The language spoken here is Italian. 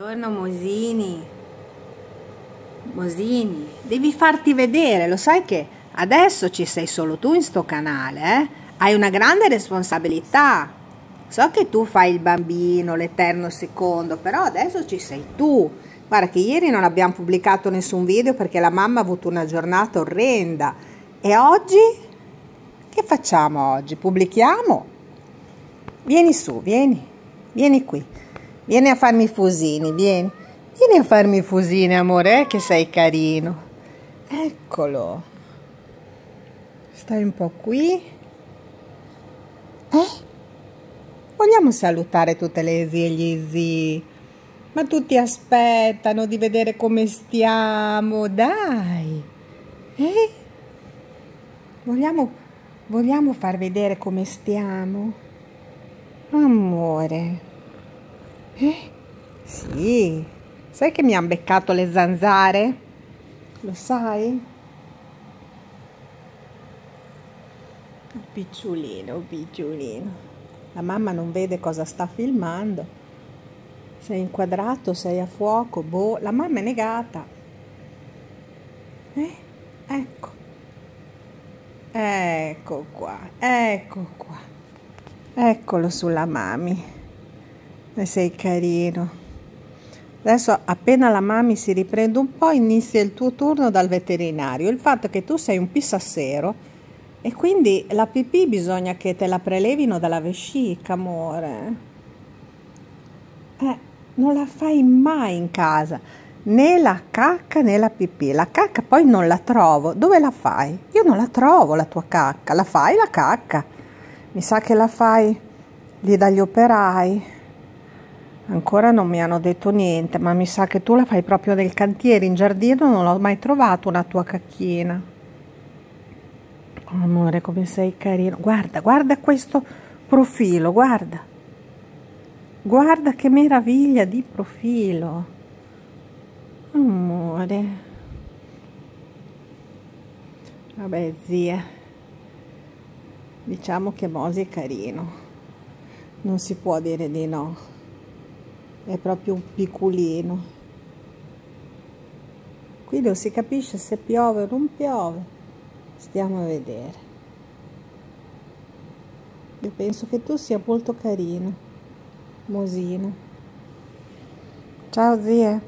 Buongiorno Mosini. Mosini, devi farti vedere, lo sai che adesso ci sei solo tu in sto canale, eh? Hai una grande responsabilità. So che tu fai il bambino, l'eterno secondo, però adesso ci sei tu. Guarda che ieri non abbiamo pubblicato nessun video perché la mamma ha avuto una giornata orrenda. E oggi? Che facciamo oggi? Pubblichiamo? Vieni su, vieni, vieni qui. Vieni a farmi i fusini, vieni. Vieni a farmi i fusini, amore, eh, che sei carino. Eccolo. Stai un po' qui. Eh? Vogliamo salutare tutte le zie e gli zii. Ma tutti aspettano di vedere come stiamo, dai. Eh? Vogliamo, vogliamo far vedere come stiamo? Amore. Eh? Sì. Sai che mi hanno beccato le zanzare? Lo sai? Picciolino, picciolino. La mamma non vede cosa sta filmando. Sei inquadrato, sei a fuoco, boh. La mamma è negata. Eh? Ecco. Ecco qua, ecco qua. Eccolo sulla mami. E sei carino. Adesso appena la mamma si riprende un po' inizia il tuo turno dal veterinario. Il fatto che tu sei un pissassero e quindi la pipì bisogna che te la prelevino dalla vescica, amore. Eh, non la fai mai in casa, né la cacca né la pipì. La cacca poi non la trovo. Dove la fai? Io non la trovo la tua cacca. La fai la cacca? Mi sa che la fai lì dagli operai. Ancora non mi hanno detto niente, ma mi sa che tu la fai proprio nel cantiere, in giardino non l'ho mai trovato una tua cacchina. Oh, amore, come sei carino. Guarda, guarda questo profilo, guarda. Guarda che meraviglia di profilo. Amore. Vabbè, zia. Diciamo che Mosi è carino. Non si può dire di no è proprio un piccolino. Qui non si capisce se piove o non piove. Stiamo a vedere. Io penso che tu sia molto carino mosino ciao zia